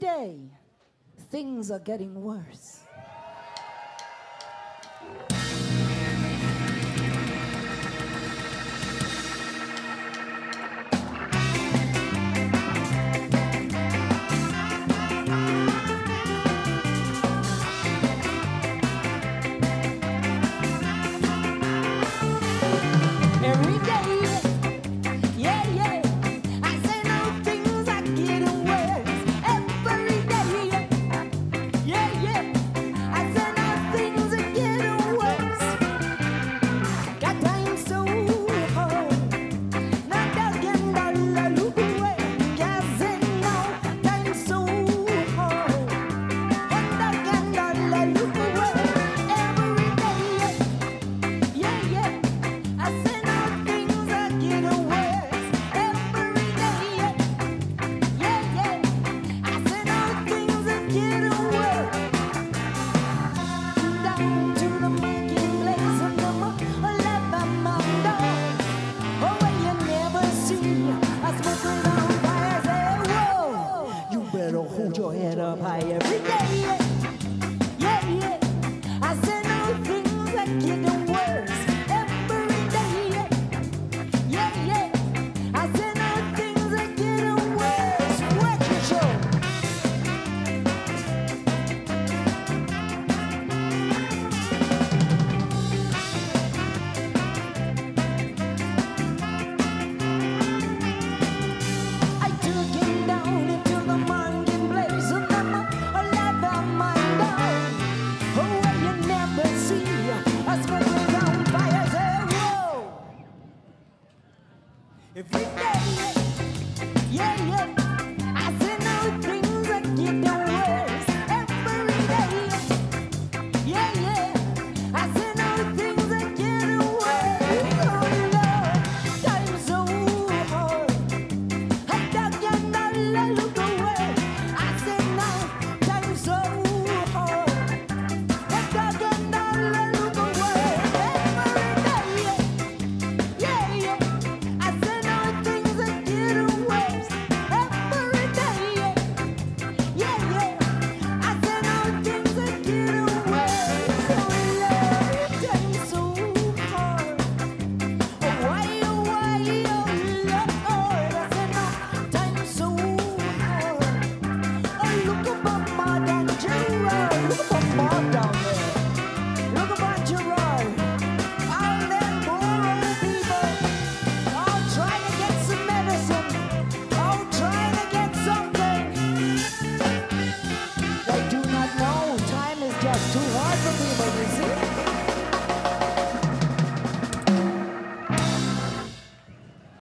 day, things are getting worse. Up high If you yeah, yeah.